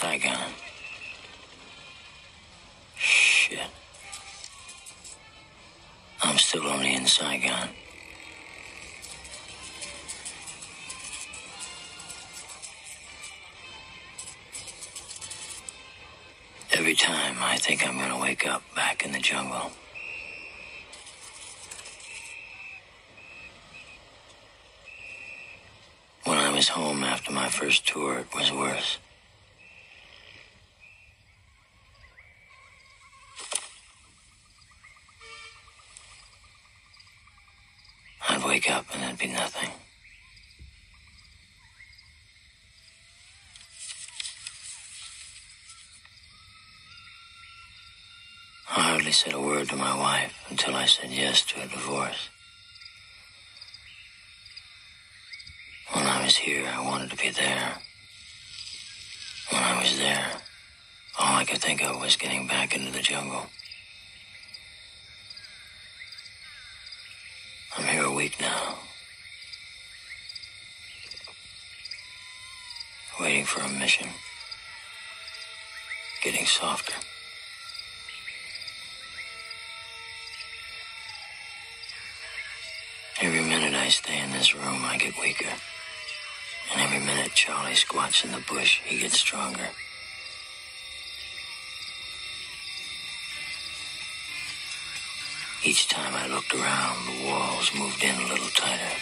Saigon. Shit. I'm still only in Saigon. Every time I think I'm gonna wake up back in the jungle. When I was home after my first tour, it was worse. I'd wake up and there'd be nothing. I hardly said a word to my wife until I said yes to a divorce. When I was here, I wanted to be there. When I was there, all I could think of was getting back into the jungle. Week now. Waiting for a mission. Getting softer. Every minute I stay in this room, I get weaker. And every minute Charlie squats in the bush, he gets stronger. Each time I looked around, the walls moved in a little tighter.